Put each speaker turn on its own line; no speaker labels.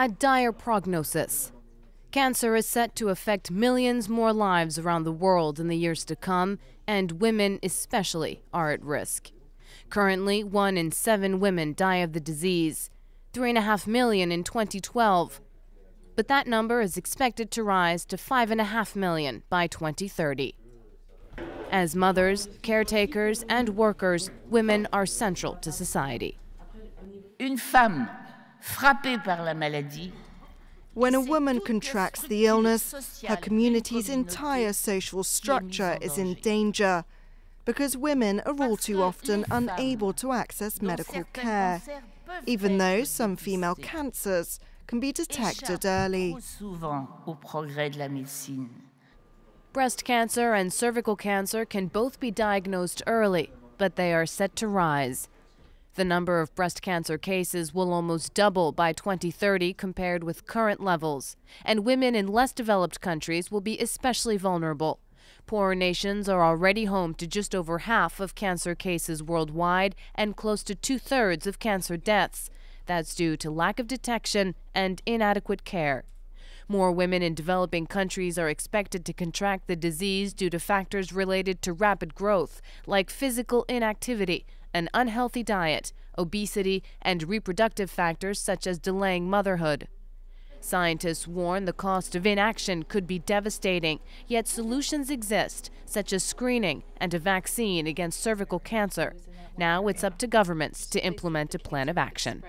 a dire prognosis. Cancer is set to affect millions more lives around the world in the years to come, and women especially are at risk. Currently, one in seven women die of the disease, 3.5 million in 2012. But that number is expected to rise to 5.5 million by 2030. As mothers, caretakers, and workers, women are central to society.
Une femme frappée par la maladie
when a woman contracts the illness, her community's entire social structure is in danger because women are all too often unable to access medical care, even though some female cancers can be detected early.
Breast cancer and cervical cancer can both be diagnosed early, but they are set to rise. The number of breast cancer cases will almost double by 2030 compared with current levels, and women in less developed countries will be especially vulnerable. Poorer nations are already home to just over half of cancer cases worldwide and close to two thirds of cancer deaths. That's due to lack of detection and inadequate care. More women in developing countries are expected to contract the disease due to factors related to rapid growth, like physical inactivity, an unhealthy diet, obesity, and reproductive factors such as delaying motherhood. Scientists warn the cost of inaction could be devastating, yet solutions exist, such as screening and a vaccine against cervical cancer. Now it's up to governments to implement a plan of action.